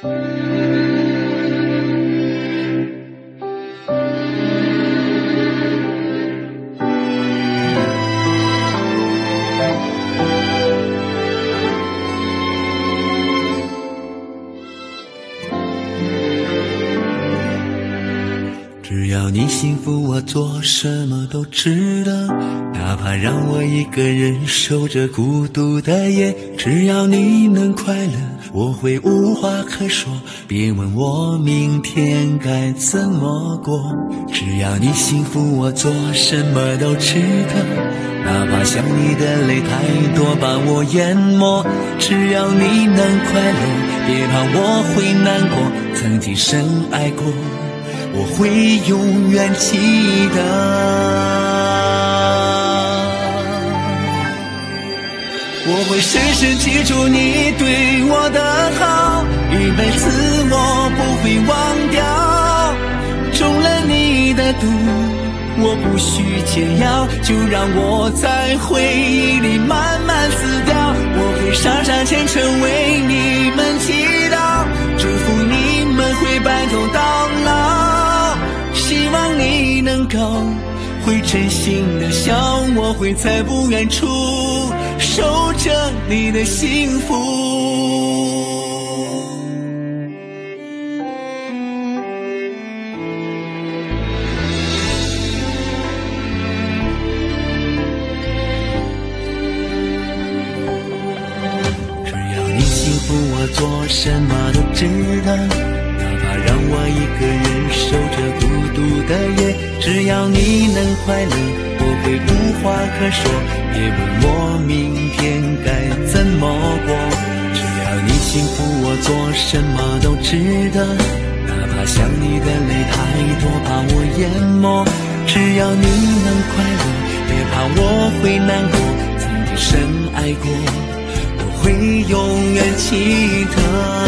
只要你幸福，我做什么都值得。哪怕让我一个人守着孤独的夜，只要你能快乐，我会无话可说。别问我明天该怎么过，只要你幸福，我做什么都值得。哪怕想你的泪太多把我淹没，只要你能快乐，别怕我会难过。曾经深爱过。我会永远记得，我会深深记住你对我的好，一辈子我不会忘掉。中了你的毒，我不需解药，就让我在回忆里慢慢死掉。我会傻傻虔诚为你们祈祷，祝福你们会白头到。能够会真心的笑，我会在不远处守着你的幸福。只要你幸福，我做什么都值得。哪怕让我一个人守着孤独的夜，只要你能快乐，我会无话可说。别问我明天该怎么过，只要你幸福，我做什么都值得。哪怕想你的泪太多把我淹没，只要你能快乐，别怕我会难过。曾经深爱过，我会永远记得。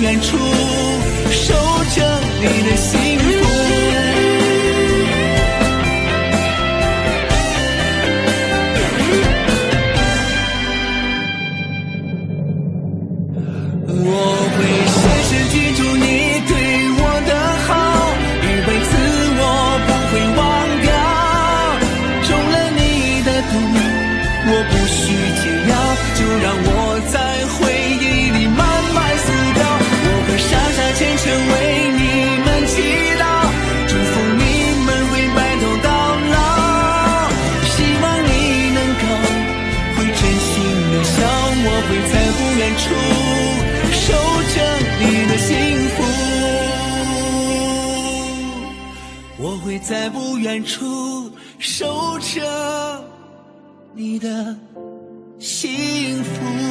远处守着你的幸福，我会深深记住你对我的好，一辈子我不会忘掉。中了你的毒，我不许。在不远处守着你的幸福。